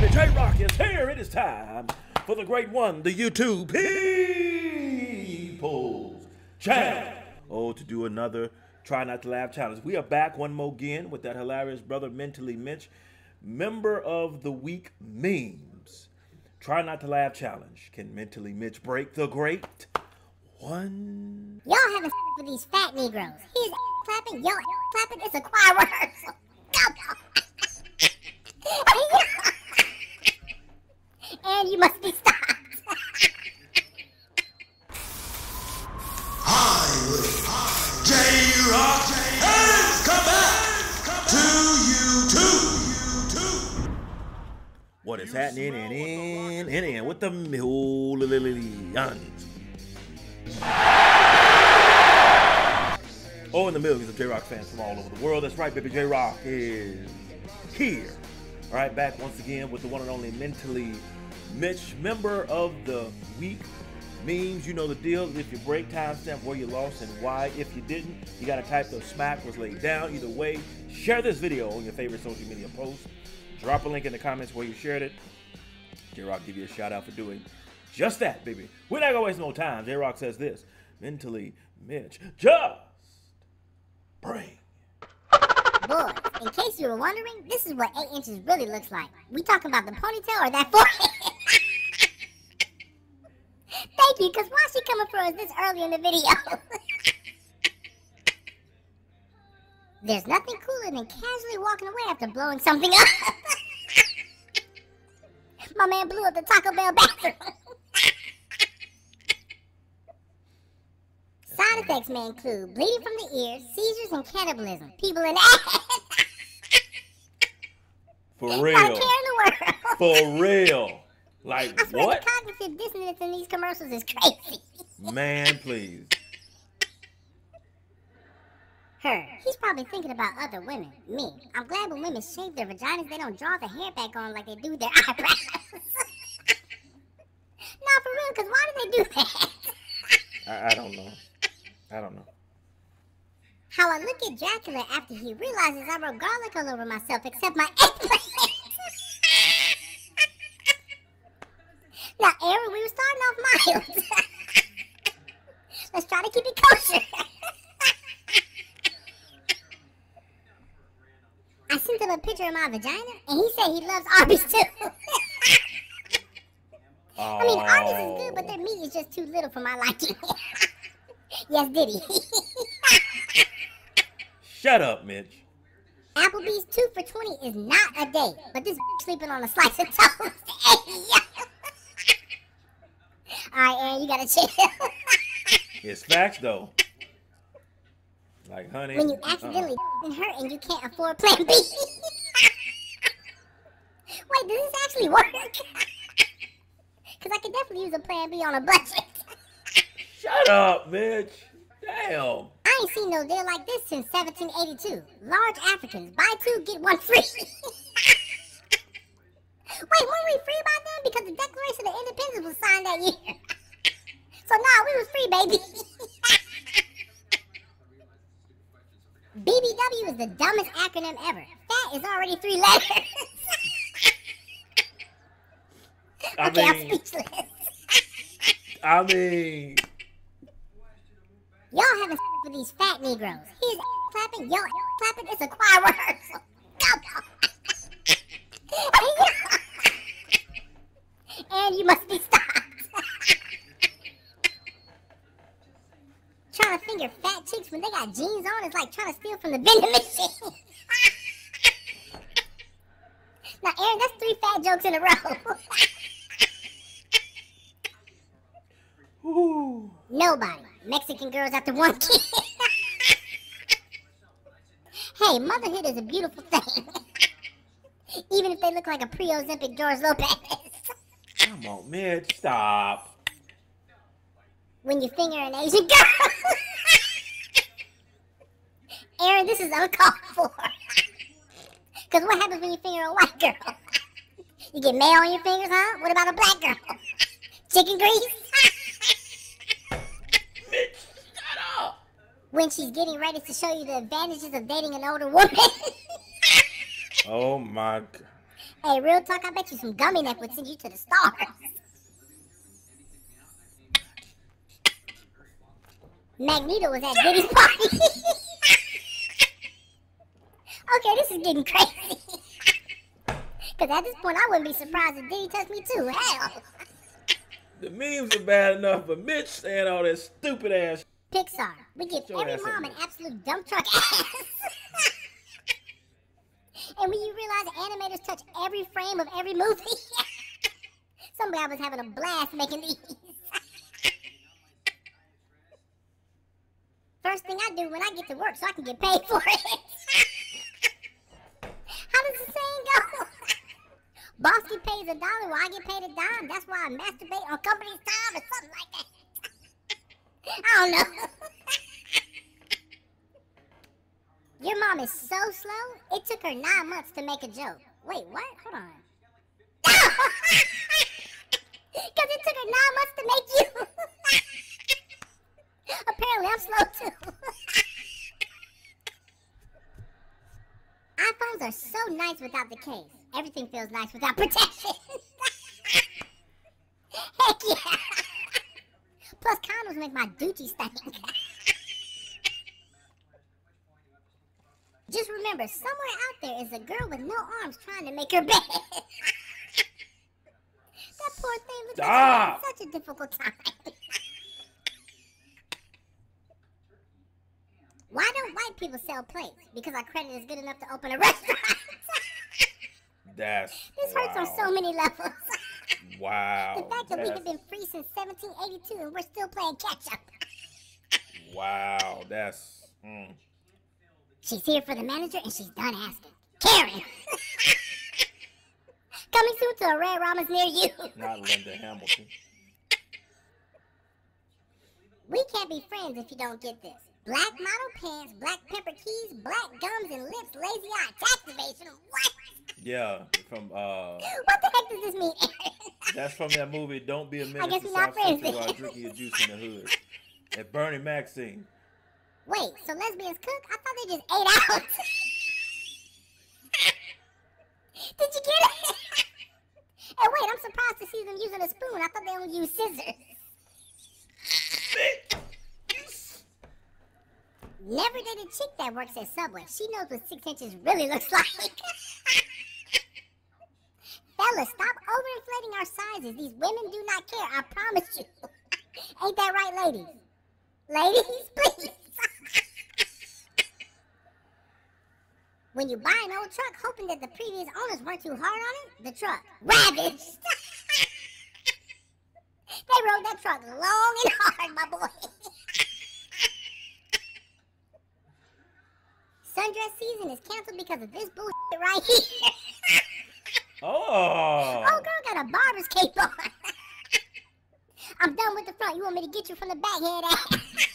baby. J Rocc is here. It is time for the great one, the YouTube People's Channel. Oh, to do another Try Not to Laugh challenge. We are back one more again with that hilarious brother, Mentally Mitch, member of the week memes. Try Not to Laugh challenge. Can Mentally Mitch break the great one? Y'all haven't with these fat Negroes. He's clapping, y'all clapping. It's a choir rehearsal. and you must be stopped. J Rocc has come back to you too. What is happening and in and in with the millions? Oh, in the millions of J Rocc fans from all over the world. That's right, baby. J Rocc is here. All right, back once again with the one and only Mentally Mitch, member of the week memes. You know the deal. If you break timestamp where you lost and why. If you didn't, you got to type the smack was laid down. Either way, share this video on your favorite social media post. Drop a link in the comments where you shared it. J Rocc give you a shout out for doing just that, baby. We're not gonna waste no time. J Rocc says this mentally, Mitch, just bring. Boy, in case you were wondering, this is what 8 inches really looks like. We talking about the ponytail or that forehead? You, because why is she coming for us this early in the video? There's nothing cooler than casually walking away after blowing something up. My man blew up the Taco Bell bathroom. Side effects may include bleeding from the ears, seizures, and cannibalism. People in the For real. care in the world. For real. Like what? Cognitive dissonance in these commercials is crazy. Man, please. Her. He's probably thinking about other women. Me. I'm glad when women shave their vaginas, they don't draw the hair back on like they do their eyebrows. Nah, for real, because why do they do that? I, I don't know. I don't know. How I look at Dracula after he realizes I wrote garlic all over myself except my eggplant. now, Aaron, we were starting off mild. Let's try to keep it kosher. I sent him a picture of my vagina, and he said he loves Arby's too. I mean, Arby's is good, but their meat is just too little for my liking. yes, Diddy. Shut up, Mitch. Applebee's two for twenty is not a date, but this sleeping on a slice of toast. All right, Aaron, you gotta chill. It's facts though. Like, honey. when you accidentally uh-uh. in her and you can't afford Plan B. Wait, does this actually work? Because I could definitely use a Plan B on a budget. Shut up, bitch. Damn. I ain't seen no deal like this since 1782. Large Africans, buy two, get one free. Wait, weren't we free by then? Because the Declaration of Independence was signed that year. so nah, we was free, baby. BBW is the dumbest acronym ever. Fat is already three letters. I okay, I'm mean, speechless. I mean, Y'all haven't with these fat Negroes. He's clapping, y'all clapping. It's a choir rehearsal. and you must be stopped. trying to finger fat chicks when they got jeans on is like trying to steal from the vending machine. now, Aaron, that's three fat jokes in a row. Nobody. Mexican girls after one kid. hey, motherhood is a beautiful thing. Even if they look like a pre-Olympic George Lopez. come on, Mitch. Stop. when you finger an Asian girl. Aaron, this is uncalled for. Because what happens when you finger a white girl? You get mayo on your fingers, huh? What about a black girl? Chicken grease? Mitch, shut up. When she's getting ready to show you the advantages of dating an older woman. Oh my. Hey, real talk, I bet you some gummy neck would send you to the stars. Magneto was at Diddy's party. okay, this is getting crazy. Because at this point, I wouldn't be surprised if Diddy touched me too. Hell. The memes are bad enough, but Mitch saying all that stupid ass. Pixar, we give every mom an absolute dump truck ass. and when you realize the animators touch every frame of every movie, somebody was having a blast making these. First thing I do when I get to work so I can get paid for it. How does the saying go? Boss pays a dollar while I get paid a dime. That's why I masturbate on company's time or something like that. Oh, I don't know. Your mom is so slow, it took her nine months to make a joke. Wait, what? Hold on. Because it took her nine months to make you. Apparently, I'm slow too. iPhones are so nice without the case. Everything feels nice without protection. Heck yeah. Make my doochie stink. Just remember, somewhere out there is a girl with no arms trying to make her bed. that poor thing looks like such a difficult time. Why don't white people sell plates? Because our credit is good enough to open a restaurant. That's this hurts on so many levels. Wow. the fact that we have been since 1782 and we're still playing catch up. Wow, that's mm. She's here for the manager and she's done asking. Karen! Coming soon to a Red Rama's near you. not Linda Hamilton. We can't be friends if you don't get this. Black model pants, black pepper keys, black gums and lips, lazy eye, activation. What? Yeah, from uh, What the heck does this mean, that's from that movie. Don't be a menace I guess to South friends Central while drinking your juice in the hood. At Bernie Mac sing. Wait, so lesbians cook? I thought they just ate out. Did you get it? and wait, I'm surprised to see them using a spoon. I thought they only use scissors. Never dated a chick that works at Subway. She knows what six inches really looks like. Fellas, stop overinflating our sizes. These women do not care. I promise you. Ain't that right, ladies? Ladies, please. when you buy an old truck hoping that the previous owners weren't too hard on it, the truck ravaged. they rode that truck long and hard, my boy. Sundress season is canceled because of this bullshit right here. Oh, Oh, girl got a barber's cape on. I'm done with the front. You want me to get you from the back, head ass?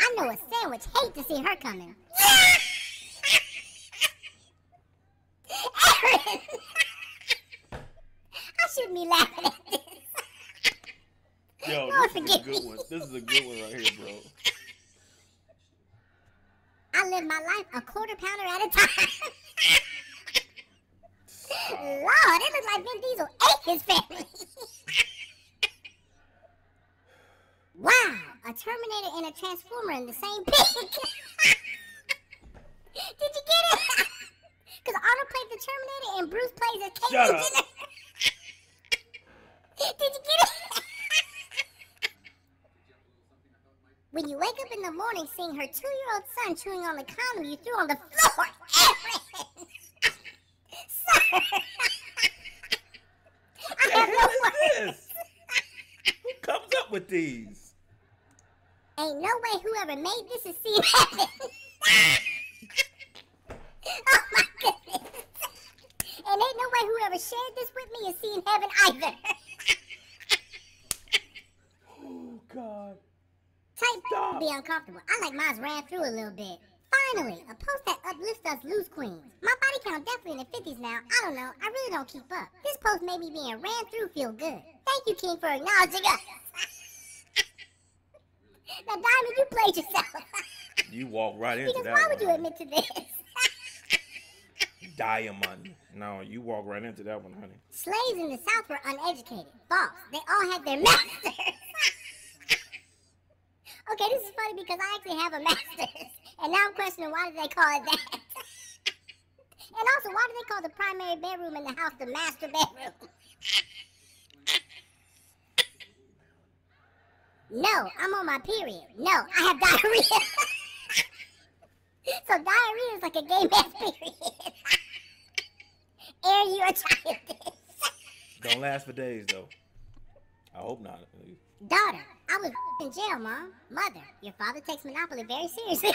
I know a sandwich hate to see her coming. Aaron! I shouldn't be laughing at this. yo, Lord, this is a good me. one. This is a good one right here, bro. My life a quarter pounder at a time. Lord, it looks like Vin Diesel ate his family. wow, a Terminator and a Transformer in the same pig. Did you get it? Because Arnold played the Terminator and Bruce plays a Shut up. Did you get it? When you wake up in the morning seeing her two-year-old son chewing on the condom you threw on the floor, Aaron! Sir! I have no words. this? Who comes up with these? Ain't no way whoever made this is seeing heaven. oh my goodness. And ain't no way whoever shared this with me is seeing heaven either. Oh God. Type Be uncomfortable. I like mine's ran through a little bit. Finally, a post that uplifts us loose queens. My body count definitely in the 50s now. I don't know. I really don't keep up. This post made me being ran through feel good. Thank you, King, for acknowledging us. now, Diamond, you played yourself. You walk right into because that why one. would you admit to this? Diamond. No, you walk right into that one, honey. Slaves in the South were uneducated. False. They all had their masters. Okay, this is funny because I actually have a master's. And now I'm questioning why did they call it that? and also, why do they call the primary bedroom in the house the master bedroom? no, I'm on my period. No, I have diarrhea. so diarrhea is like a gay man's period. Air, you are childish. Don't last for days though. I hope not. Daughter, I was in jail, Mom. Mother, your father takes Monopoly very seriously.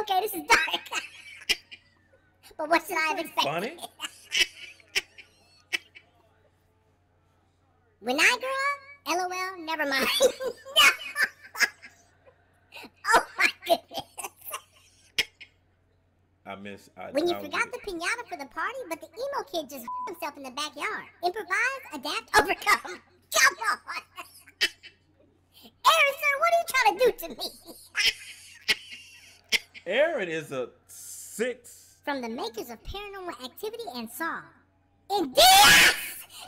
okay, this is dark. but what should I have expected? Funny? When I grow up, LOL, never mind. no. oh my goodness. I miss. I, When you I forgot the pinata for the party, but the emo kid just himself in the backyard. Improvise, adapt, overcome. Come on. Aaron, sir, what are you trying to do to me? Aaron is a six. From the makers of Paranormal Activity and Saw. Indeed!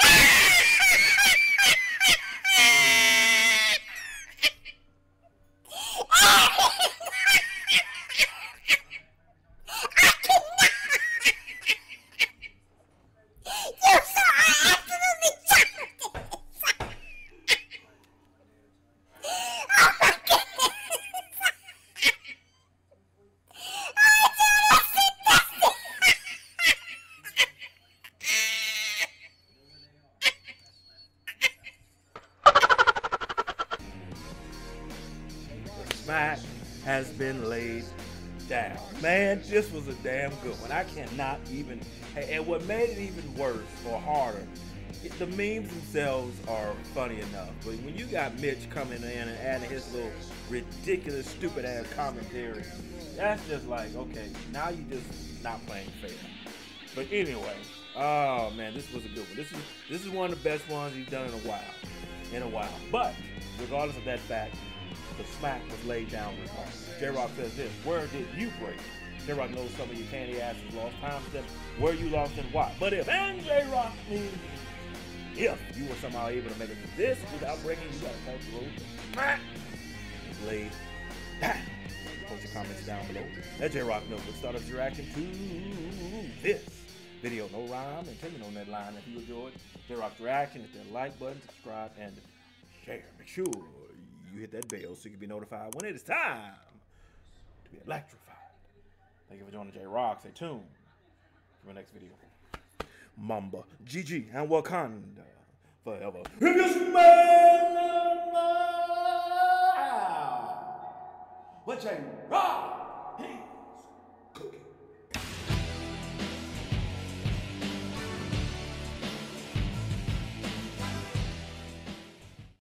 You This was a damn good one. I cannot even. And what made it even worse or harder, it- the memes themselves are funny enough. But when you got Mitch coming in and adding his little ridiculous, stupid ass commentary, that's just like, okay, now you just not playing fair. But anyway, oh man, this was a good one. This is this is one of the best ones he's done in a while. In a while. But regardless of that fact, the smack was laid down with. J-Rocc says this, where did you break? J-Rocc knows some of your candy asses lost time steps, where you lost and why. But if and J-Rocc means if you were somehow able to make it to this without breaking, you gotta thank the road. Down. Post your comments down below. Let J-Rocc know what started your reaction to this video. No rhyme and intended on that line. If you enjoyed J-Rocc's reaction, hit that like button, subscribe, and share. Make sure you hit that bell so you can be notified when it is time to be electrified. Thank you for joining J-Rocc. Stay tuned for my next video. Mamba, GG, and Wakanda forever. If you smell what J-Rocc